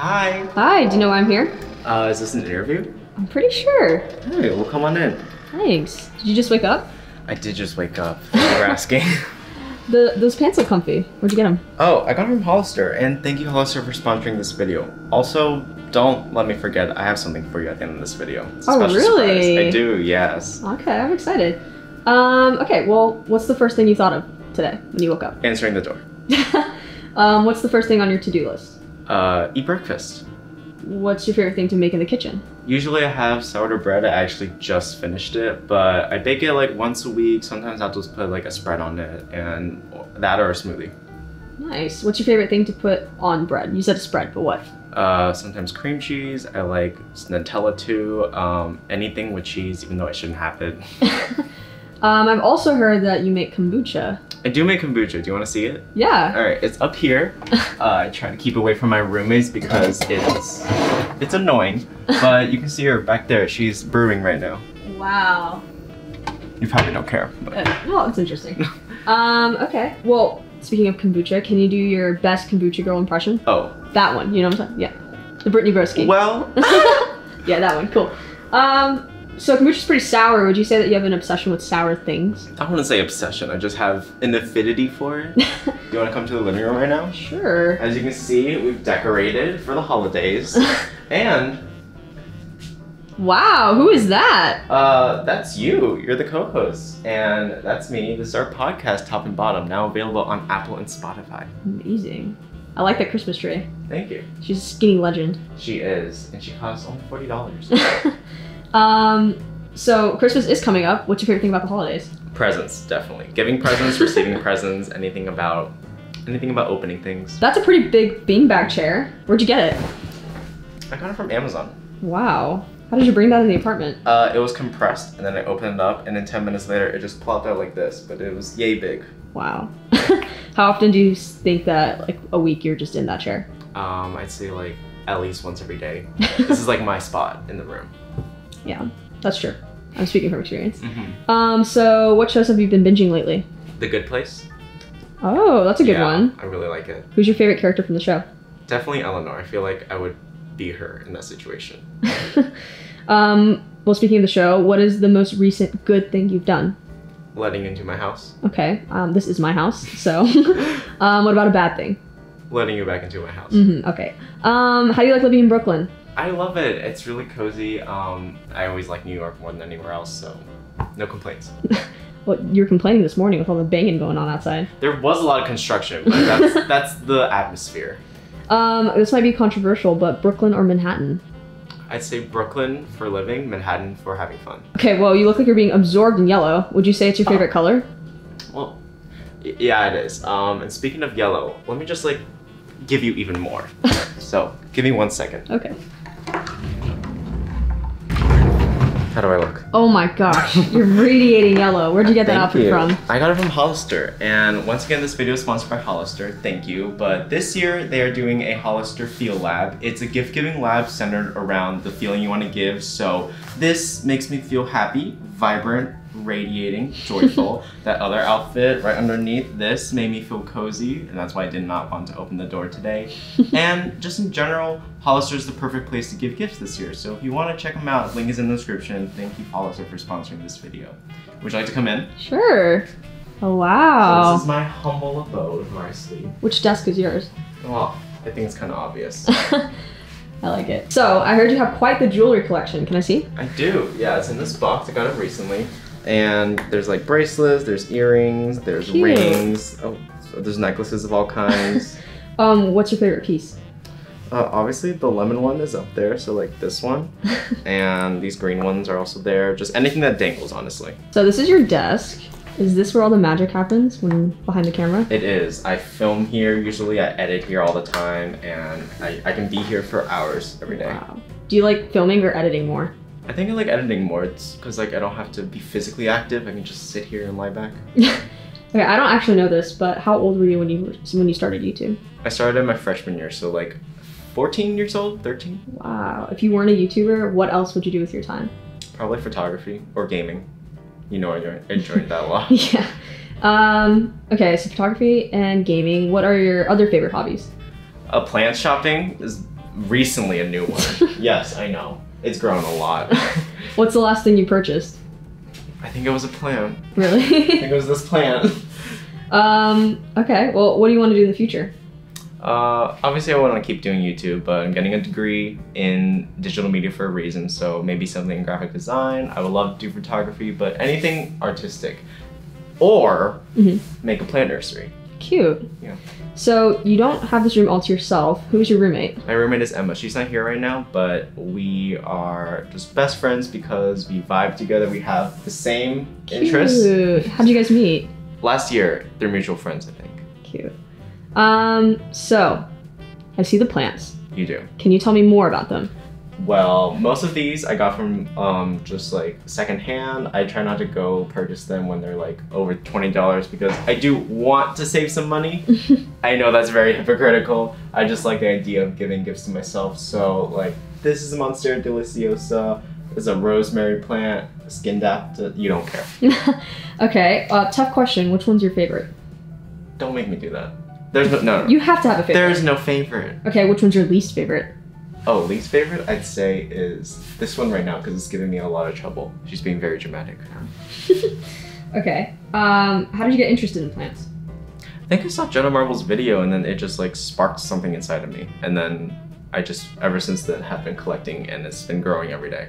Hi. Hi, do you know why I'm here? Uh, is this an interview? I'm pretty sure. Hey, well, come on in. Thanks. Did you just wake up? I did just wake up. Thank you for asking. The those pants look comfy. Where'd you get them? oh, I got them from Hollister, and thank you, Hollister, for sponsoring this video. Also, don't let me forget, I have something for you at the end of this video. It's Oh, really? surprise. I do, yes. Okay, I'm excited. Um, okay, well, what's the first thing you thought of today when you woke up? Answering the door. um, what's the first thing on your to-do list? Uh, eat breakfast. What's your favorite thing to make in the kitchen? Usually I have sourdough bread. I actually just finished it, but I bake it like once a week. Sometimes I'll just put like a spread on it and that or a smoothie. Nice. What's your favorite thing to put on bread? You said spread, but what? Uh, sometimes cream cheese. I like Nutella too. Um, anything with cheese, even though I shouldn't have it. Um, I've also heard that you make kombucha. I do make kombucha. Do you want to see it? Yeah. All right, it's up here. Uh, I try to keep away from my roommates because it's it's annoying. But you can see her back there. She's brewing right now. Wow. You probably don't care. But. Uh, well, it's interesting. um, okay. Well, speaking of kombucha, can you do your best kombucha girl impression? Oh, That one. You know what I'm saying? Yeah. The Brittany Broski. well. yeah, that one. Cool. Um, so kombucha's pretty sour. Would you say that you have an obsession with sour things? I wouldn't want to say obsession. I just have an affinity for it. you want to come to the living room right now? Sure. As you can see, we've decorated for the holidays, and Wow, who is that? uh, that's you. You're the co-host, and that's me. This is our podcast, Top and Bottom, now available on Apple and Spotify. Amazing. I like that Christmas tree. Thank you. She's a skinny legend. She is, and she costs only forty dollars. um, so Christmas is coming up. What's your favorite thing about the holidays? presents, definitely. Giving presents, receiving presents, anything about anything about opening things. That's a pretty big beanbag chair. Where'd you get it? I got it from Amazon. Wow. How did you bring that in the apartment? Uh, it was compressed, and then I opened it up, and then 10 minutes later, it just plopped out like this, but it was yay big. Wow. How often do you think that, like, a week you're just in that chair? Um, I'd say like at least once every day. this is like my spot in the room. Yeah, that's true. I'm speaking from experience. Mm-hmm. Um, so what shows have you been binging lately? The Good Place. Oh, that's a good Yeah, one. I really like it. Who's your favorite character from the show? Definitely Eleanor. I feel like I would be her in that situation. um, well, speaking of the show, what is the most recent good thing you've done? Letting into my house. Okay, um, this is my house, so. um, what about a bad thing? Letting you back into my house. hmm okay. Um, how do you like living in Brooklyn? I love it. It's really cozy. Um, I always like New York more than anywhere else, so no complaints. Well, you were complaining this morning with all the banging going on outside. There was a lot of construction, but that's that's the atmosphere. Um, this might be controversial, but Brooklyn or Manhattan? I'd say Brooklyn for living, Manhattan for having fun. Okay, well, you look like you're being absorbed in yellow. Would you say it's your favorite color? Well, yeah, it is. Um, and speaking of yellow, let me just like give you even more. so give me one second. Okay. How do I look? Oh my gosh, you're radiating yellow. Where'd you get that outfit you. from? I got it from Hollister. And once again, this video is sponsored by Hollister. Thank you. But this year, they are doing a Hollister Feel Lab. It's a gift giving lab centered around the feeling you want to give. So this makes me feel happy, vibrant, radiating, joyful. that other outfit right underneath this made me feel cozy. And that's why I did not want to open the door today. and just in general, Hollister is the perfect place to give gifts this year. So if you want to check them out, link is in the description. Thank you, Hollister, for sponsoring this video. Would you like to come in? Sure. Oh So wow. this is my humble abode where I sleep. Which desk is yours? Well, I think it's kind of obvious. I like it. So I heard you have quite the jewelry collection. Can I see? I do. Yeah, it's in this box. I got it recently. And there's like bracelets, there's earrings, there's Cute. rings. Oh, so there's necklaces of all kinds. Um, what's your favorite piece? uh, obviously, the lemon one is up there. So like this one, and these green ones are also there. Just anything that dangles, honestly. So this is your desk. Is this where all the magic happens when behind the camera? It is. I film here. Usually, I edit here all the time, and I, I can be here for hours every day. Wow. Do you like filming or editing more? I think I like editing more. It's because like I don't have to be physically active. I can just sit here and lie back. Okay, I don't actually know this, but how old were you when you when you started YouTube? I started in my freshman year, so like 14 years old, 13. Wow. If you weren't a YouTuber, what else would you do with your time? Probably photography or gaming. You know, I enjoyed that a lot. yeah. Um, okay, so photography and gaming. What are your other favorite hobbies? Uh, plant shopping is recently a new one. yes, I know. It's grown a lot. What's the last thing you purchased? I think it was a plant. I Really? think it was this plant. um. Okay. Well, what do you want to do in the future? Uh, obviously, I want to keep doing YouTube, but I'm getting a degree in digital media for a reason. So maybe something in graphic design. I would love to do photography, but anything artistic, or Mhm. make a plant nursery. Cute. Yeah. So you don't have this room all to yourself. Who's your roommate? My roommate is Emma. She's not here right now, but we are just best friends because we vibe together. We have the same interests. Cute. How'd you guys meet? Last year, they're mutual friends, I think. Cute. Um. So, I see the plants. You do. Can you tell me more about them? Well, most of these I got from um, just like secondhand. I try not to go purchase them when they're like over twenty dollars because I do want to save some money. I know that's very hypocritical. I just like the idea of giving gifts to myself. So like this is a Monstera deliciosa. It's a rosemary plant, skin adapted. You don't care. okay. Uh, tough question. Which one's your favorite? Don't make me do that. There's no no. no. You have to have a favorite. There's no favorite. Okay. Which one's your least favorite? Oh, least favorite I'd say is this one right now because it's giving me a lot of trouble. She's being very dramatic. Okay. Um. How did you get interested in plants? I think I saw Jenna Marbles video and then it just like sparked something inside of me. And then I just ever since then have been collecting and it's been growing every day.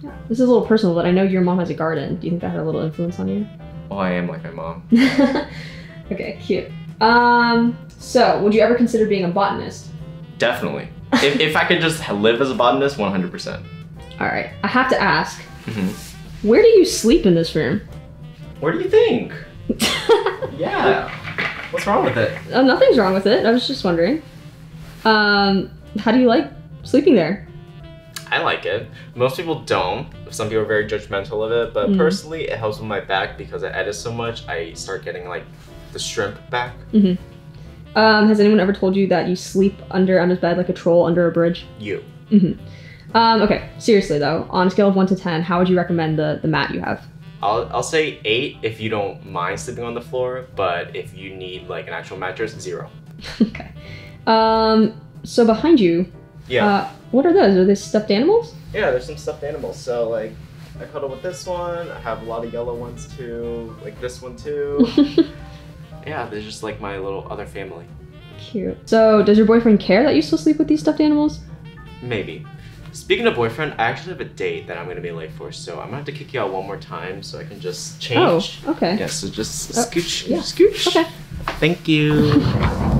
Yeah. This is a little personal, but I know your mom has a garden. Do you think that had a little influence on you? Oh, I am like my mom. okay, cute. Um, so would you ever consider being a botanist? Definitely. If, if I could just live as a botanist, 100%. All right, I have to ask, hmm where do you sleep in this room? Where do you think? Yeah. What's wrong with it? oh, nothing's wrong with it. I was just wondering. Um, how do you like sleeping there? I like it. Most people don't. Some people are very judgmental of it, but Mhm. personally, it helps with my back because I edit so much. I start getting like the shrimp back. Um, has anyone ever told you that you sleep under Emma's bed like a troll under a bridge? You. Um, okay, seriously though, on a scale of one to ten, how would you recommend the the mat you have? I'll, I'll say eight if you don't mind sleeping on the floor, but if you need like an actual mattress, zero. okay. Um, so behind you, Yeah. uh, what are those? Are they stuffed animals? yeah, there's some stuffed animals. So like, I cuddle with this one. I have a lot of yellow ones too, like this one too. yeah, they're just like my little other family. Cute. So, does your boyfriend care that you still sleep with these stuffed animals? Maybe. Speaking of boyfriend, I actually have a date that I'm gonna be late for, so I'm gonna have to kick you out one more time so I can just oh, change. Oh, okay. Yeah, so just Oh, scooch, yeah. scooch. Okay. Thank you.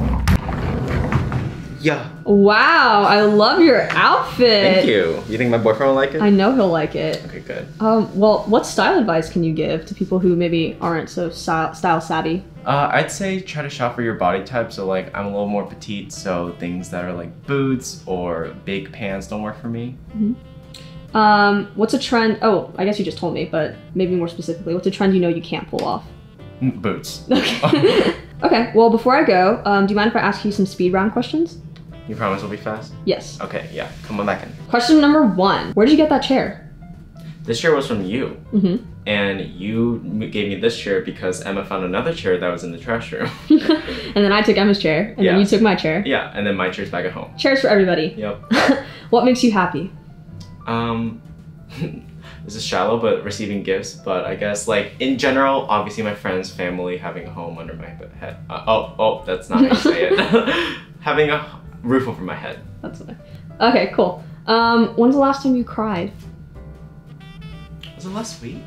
Yeah. Wow, I love your outfit. Thank you. You think my boyfriend will like it? I know he'll like it. Okay, good. Um, well, what style advice can you give to people who maybe aren't so style, style savvy? Uh, I'd say try to shop for your body type. So like I'm a little more petite, so things that are like boots or big pants don't work for me. Um, what's a trend? Oh, I guess you just told me, but maybe more specifically, what's a trend you know you can't pull off? Mm, Boots. Okay. okay. Well, before I go, um, do you mind if I ask you some speed round questions? You promise we'll be fast? Yes. Okay, yeah. Come on back in. Question number one: Where did you get that chair? This chair was from you, Mm-hmm. and you gave me this chair because Emma found another chair that was in the trash room. and then I took Emma's chair, and Yeah. then you took my chair. yeah, and then my chair's back at home. Chairs for everybody. Yep. what makes you happy? Um, this is shallow, but receiving gifts. But I guess like in general, obviously my friends, family, having a home under my head. Uh, oh, oh, that's not how you say it. having a roof over my head. That's what I... Okay, cool. Um, when's the last time you cried? Was it last week?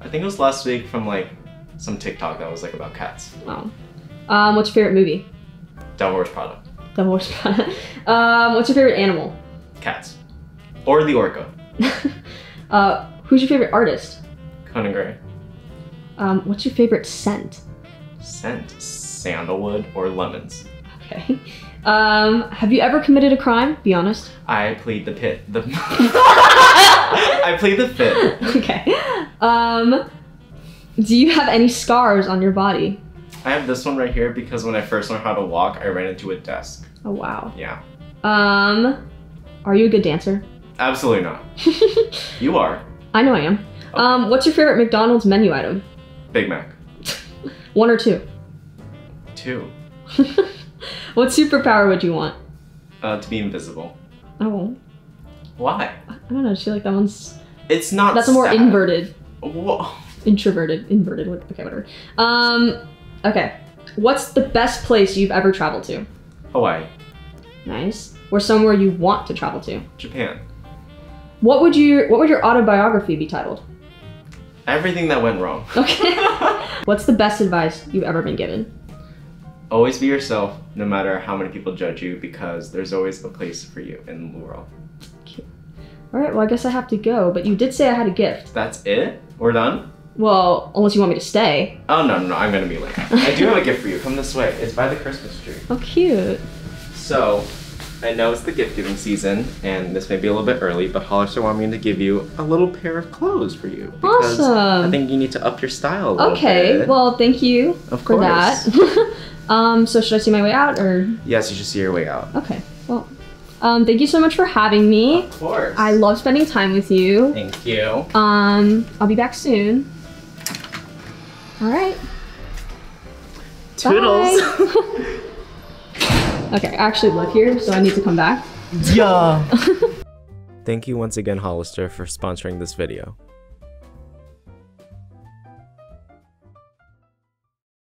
I think it was last week from like some TikTok that was like about cats. Oh. Um, what's your favorite movie? Devil Wears Prada. Devil Wears Prada. um, what's your favorite animal? Cats. Or the orca. uh, who's your favorite artist? Conan Gray. Um, what's your favorite scent? Scent. Sandalwood or lemons. Okay. Um, have you ever committed a crime? Be honest. I plead the pit. The I plead the fifth. okay. Um, do you have any scars on your body? I have this one right here because when I first learned how to walk, I ran into a desk. Oh wow. Yeah. Um, are you a good dancer? Absolutely not. You are. I know I am. Um, what's your favorite McDonald's menu item? Big Mac. One or two? Two. what superpower would you want? Uh, to be invisible. Oh, Why? I don't know. I feel like that one's It's not. that's a more inverted, Wha- introverted, inverted. what- Okay, whatever. Um, okay. What's the best place you've ever traveled to? Hawaii, Nice. Or somewhere you want to travel to? Japan. What would you What would your autobiography be titled? Everything that went wrong. Okay. What's the best advice you've ever been given? Always be yourself, no matter how many people judge you, because there's always a place for you in the world. Cute. All right. Well, I guess I have to go. But you did say I had a gift. That's it? We're done? Well, unless you want me to stay. Oh, no, no, no, I'm gonna be late. I do have a gift for you. Come this way. It's by the Christmas tree. Oh, cute. So, I know it's the gift giving season, and this may be a little bit early, but Hollister wanted me to give you a little pair of clothes for you. Because I think you need to up your style a little bit. Okay. bit. Well, thank you Of for course. that. um. So should I see my way out or? Yes, you should see your way out. Okay. Well. Um. Thank you so much for having me. Of course. I love spending time with you. Thank you. Um. I'll be back soon. All right. Toodles. Bye. Okay, I actually live here, so I need to come back. yeah. Thank you once again, Hollister, for sponsoring this video.